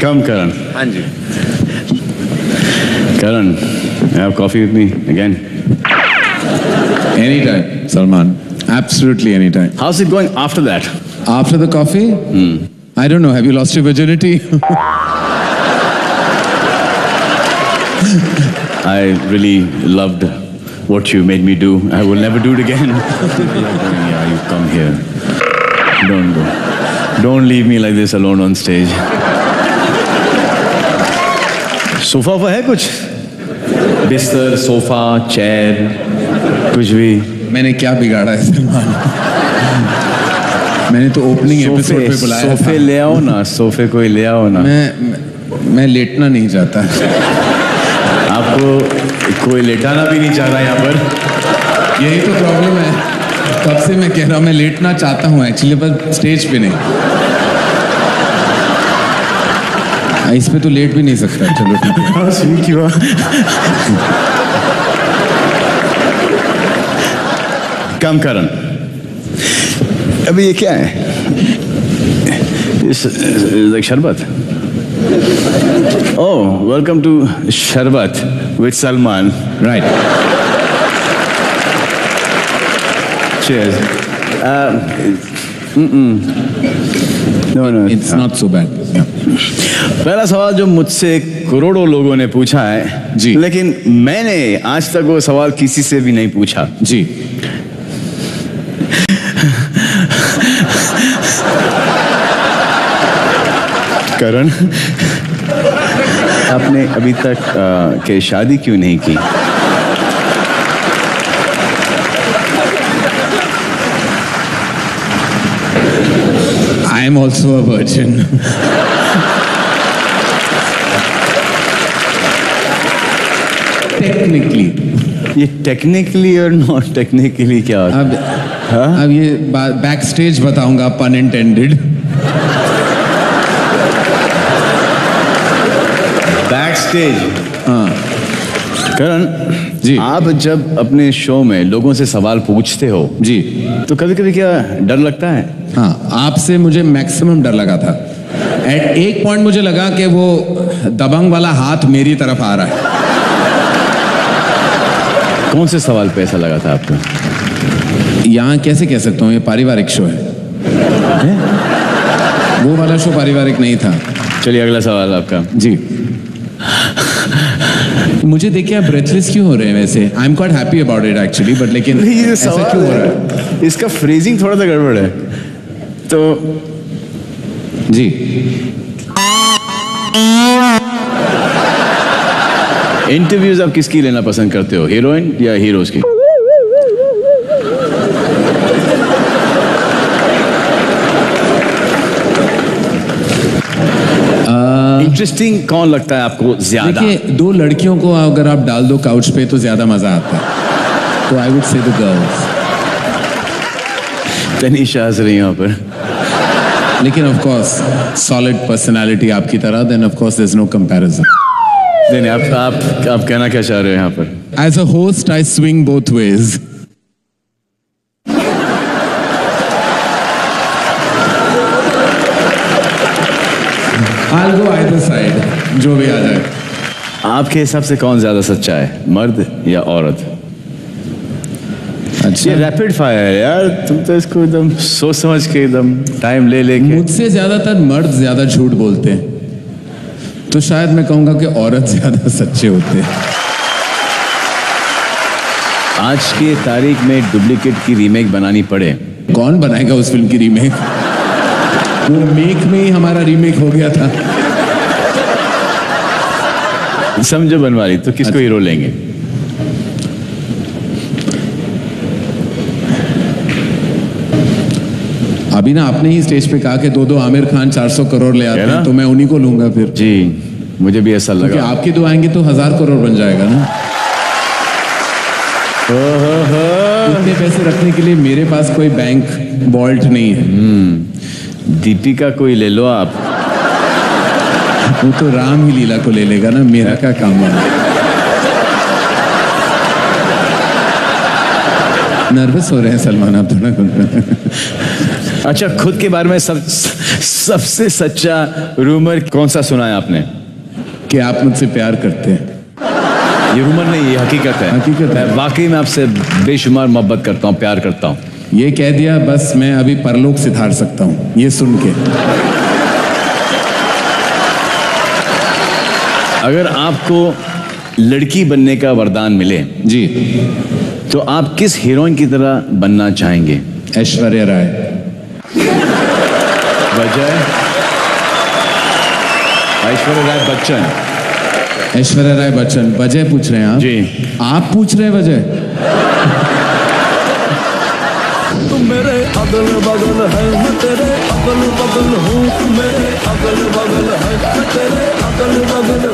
Come, Karan. हाँ जी Karan, have coffee with me again. Anytime, Salman. Absolutely anytime. How's it going after that? After the coffee? Hmm. I don't know. Have you lost your virginity? I really loved what you made me do. I will never do it again. yeah, you come here. Don't go. Don't leave me like this alone on stage. Sofa वोफा है कुछ? बिस्तर sofa chair कुछ भी। मैंने क्या बिगाड़ा है सलमान? मैंने तो ओपनिंग एपिसोड पे बुलाया सोफे ले आओ ना सोफे कोई ले आओ ना। मैं मैं- मैं लेटना नहीं चाहता। आपको कोई लेटाना भी नहीं चाह रहा यहाँ पर। यही तो प्रॉब्लम है। कब से मैं कह रहा हूँ मैं लेटना चाहता हूँ एक्चुअली पर स्टेज पे नहीं। हाँ, इस पे तो लेट भी नहीं सकता चलो ठीक है। हाँ कम करन अभी ये क्या है? शरबत? ओह welcome to sharbat with Salman right Cheers. Uh, mm-mm. No, no. It's not so bad पहला सवाल जो मुझसे करोड़ों लोगों ने पूछा है जी। लेकिन मैंने आज तक वो सवाल किसी से भी नहीं पूछा जी करण आपने अभी तक आ, के शादी क्यों नहीं की I am also a virgin technically ये टेक्निकली और नॉट टेक्निकली क्या होता अब अब ये बैक स्टेज बताऊँगा पन इंटेंडेड बैक स्टेज हाँ। करण जी। आप जब अपने शो में लोगों से सवाल पूछते हो जी। तो कभी कभी क्या डर लगता है? हाँ आपसे मुझे मैक्सिमम डर लगा था। एट एक पॉइंट मुझे लगा कि वो दबंग वाला हाथ मेरी तरफ़ आ रहा है। कौन से सवाल पे ऐसा लगा था आपको? यहाँ कैसे कह सकता हूँ ये पारिवारिक शो है? वो वाला शो पारिवारिक नहीं था। चलिए अगला सवाल आपका। जी। मुझे देखिए आप ब्रेथलेस क्यों हो रहे हैं वैसे? I am quite happy about it actually but लेकिन ये ऐसा क्यों हो रहा है? इसका फ्रेजिंग थोड़ा सा गड़बड़ है। तो जी। इंटरव्यूज़ आप किसकी लेना पसंद करते हो? हीरोइन या हीरोज की? इंटरेस्टिंग कौन लगता है आपको ज़्यादा? देखिए दो लड़कियों को अगर आप डाल दो काउच पे तो ज़्यादा मज़ा आता है। तो I would say the girls Tanisha हंस रही है यहाँ पर। लेकिन ऑफ़ कोर्स सॉलिड पर्सनालिटी आपकी तरह then of course there is no comparison नहीं, आप आप आप कहना क्या चाह रहे हो यहाँ पर? As a host I swing both ways I'll go either side, जो भी आ जाए। आपके हिसाब से कौन ज़्यादा सच्चा है? मर्द या औरत? ये अच्छा रैपिड फायर है यार। तुम तो इसको एकदम सोच समझ के एकदम टाइम ले लेके मुझसे ज़्यादातर मर्द ज़्यादा झूठ बोलते हैं। तो शायद मैं कहूँगा कि औरत ज़्यादा सच्चे होते हैं। आज की तारीख में डुप्लीकेट की रीमेक बनानी पड़े। कौन बनाएगा उस फ़िल्म की रीमेक वो मेक में ही हमारा रीमेक हो गया था। समझो बनवाली तो किसको हीरो लेंगे? अभी ना आपने ही स्टेज पे कहा कि दो दो आमिर खान 400 करोड़ ले आते हैं तो मैं उन्हीं को लूँगा फिर। जी मुझे भी ऐसा लगा। आपके दो आएँगे तो हज़ार करोड़ बन जाएगा ना। इतने पैसे रखने के लिए मेरे पास कोई बैंक वॉल्ट नहीं है। दीपिका कोई ले लो आप। वो तो राम ही लीला को ले लेगा ना मेरा क्या काम है? नर्वस हो रहे हैं सलमान आप थोड़ा अच्छा खुद के बारे में सब सबसे सच्चा रूमर कौन सा सुना है आपने? कि आप मुझसे प्यार करते हैं। ये रूमर नहीं ये हकीकत है। हकीकत है। वाकई में आपसे बेशुमार मोहब्बत करता हूँ प्यार करता हूँ। ये कह दिया बस मैं अभी परलोक सिधार सकता हूँ। ये सुन के। अगर आपको लड़की बनने का वरदान मिले जी। तो आप किस हीरोइन की तरह बनना चाहेंगे? ऐश्वर्या राय। वजह ऐश्वर्या राय बच्चन। ऐश्वर्या राय बच्चन वजह पूछ रहे हैं आप। जी। आप पूछ रहे हैं वजह तुम मेरे अगल बगल है मैं तेरे, अगल बगल हूँ मेरे, अगल बगल है मैं तेरे, अगल बगल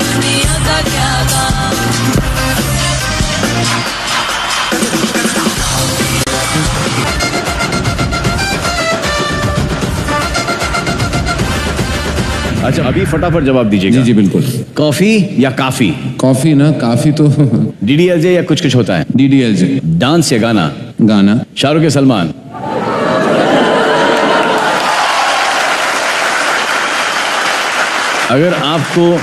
दुनिया का क्या काम अच्छा अभी फटाफट जवाब दीजिए जी जी बिल्कुल। कॉफ़ी या काफ़ी? कॉफ़ी ना काफ़ी तो डीडीएलजे या कुछ कुछ होता है? डीडीएल डांस या गाना? गाना। शाहरुख या सलमान। अगर आपको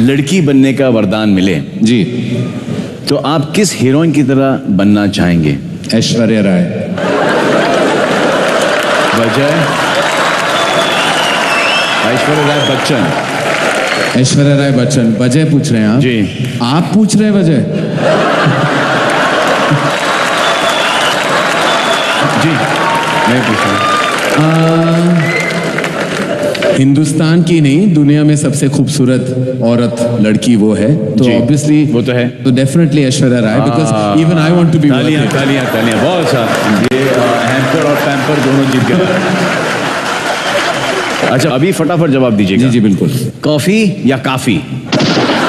लड़की बनने का वरदान मिले जी। तो आप किस हीरोइन की तरह बनना चाहेंगे? ऐश्वर्या राय। वजह ऐश्वर्या राय बच्चन। ऐश्वर्या राय बच्चन वजह पूछ रहे हैं आप? जी। आप पूछ रहे हैं वजह? जी मैं पूछ रहा हूँ। हिंदुस्तान की नहीं दुनिया में सबसे खूबसूरत औरत लड़की वो है। तो ऑब्वियसली वो तो है। तो definitely Aishwarya Rai because even I want to be तालियाँ तालियाँ तालियाँ बहुत अच्छा। ये हैम्पर और पैम्पर दोनों जीत गए। अच्छा अभी फटाफट जवाब दीजिएगा जी जी बिल्कुल कॉफ़ी या काफ़ी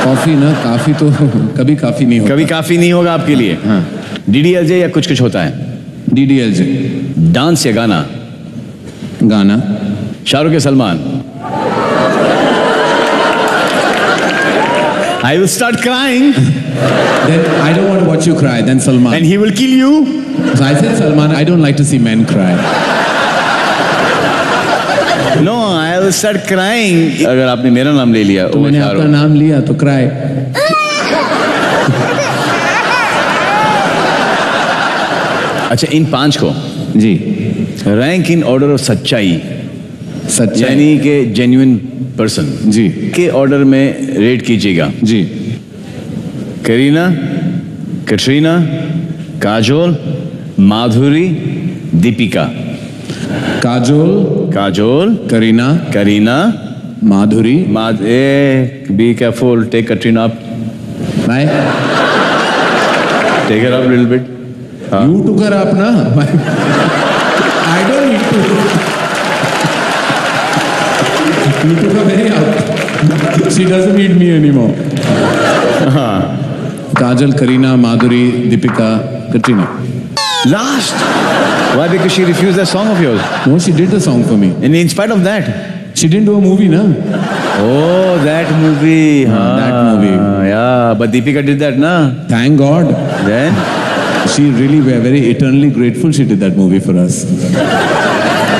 कॉफ़ी ना काफ़ी तो कभी काफ़ी नहीं होता कभी काफ़ी नहीं होगा आपके लिए हाँ डीडीएलजे या कुछ कुछ होता है डीडीएल जे डांस या गाना गाना शाहरुख या Salman I will start crying then I don't want to watch you cry then Salman and he will kill you. so I said Salman I don't like to see men cry No, I will start crying. अगर आपने मेरा नाम ले लिया तो मैंने आपका नाम लिया तो क्राई अच्छा इन पाँच को। जी। रैंक इन ऑर्डर ऑफ़ सच्चाई। सच्चाई। यानी कि जेन्युइन पर्सन जी। के ऑर्डर में रेट कीजिएगा। जी। करीना कटरीना काजोल माधुरी दीपिका। काजोल काजोल करीना करीना माधुरी। माध a be careful take Katrina up by take it up little bit you to कर अपना I don't need to you to कर very up she doesn't need me anymore Kajol Kareena Madhuri Deepika Katrina. Last. Why? Because she refused that song of yours. No, she did the song for me. And in spite of that. She didn't do a movie, na? Oh, that movie. Ah, that movie. Yeah, but Deepika did that, na? Thank God. Then? She really, we're very eternally grateful she did that movie for us.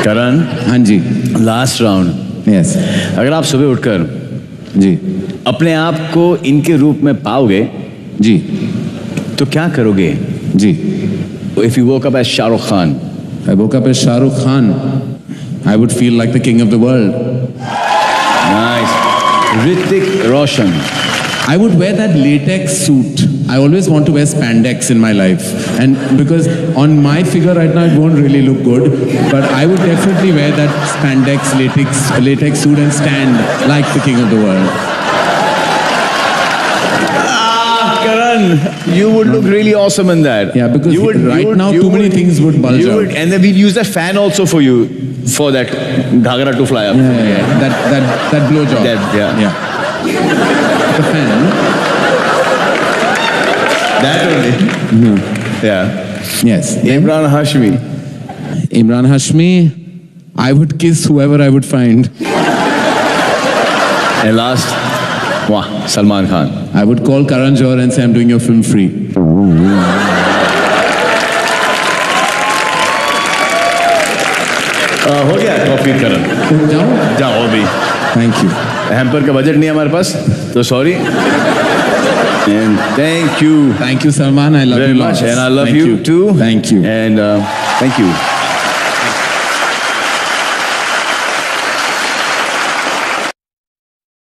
Karan, हाँ जी last round. Yes अगर आप सुबह उठकर जी अपने आप को इनके रूप में पाओगे जी तो क्या करोगे जी if you woke up as Shahrukh Khan I woke up as Shah Rukh Khan, I would feel like the king of the world. Nice. Ritik Roshan. I would wear that latex suit. I always want to wear spandex in my life. And because on my figure right now, it won't really look good. But I would definitely wear that spandex latex, latex suit and stand like the king of the world. You would look really awesome in that. Yeah, because you would, right now too many things would bulge you out. would- and then we'd use a fan also for you for that dhagra to fly up. Yeah, yeah, yeah. That, that, that blowjob. That, yeah. Yeah. The fan. That only. Hmm. Yeah. Yes. Imran Hashmi. Imran Hashmi, I would kiss whoever I would find. And last, Wow, Salman Khan. I would call Karan Johar and say I'm doing your film free. Uh, हो गया coffee करण जाओ जाओ भी. Thank you hamper का budget नहीं हमारे पास तो sorry And thank you. Thank you, Salman. I love you very much. And I love you, too. Thank you. And uh, thank you.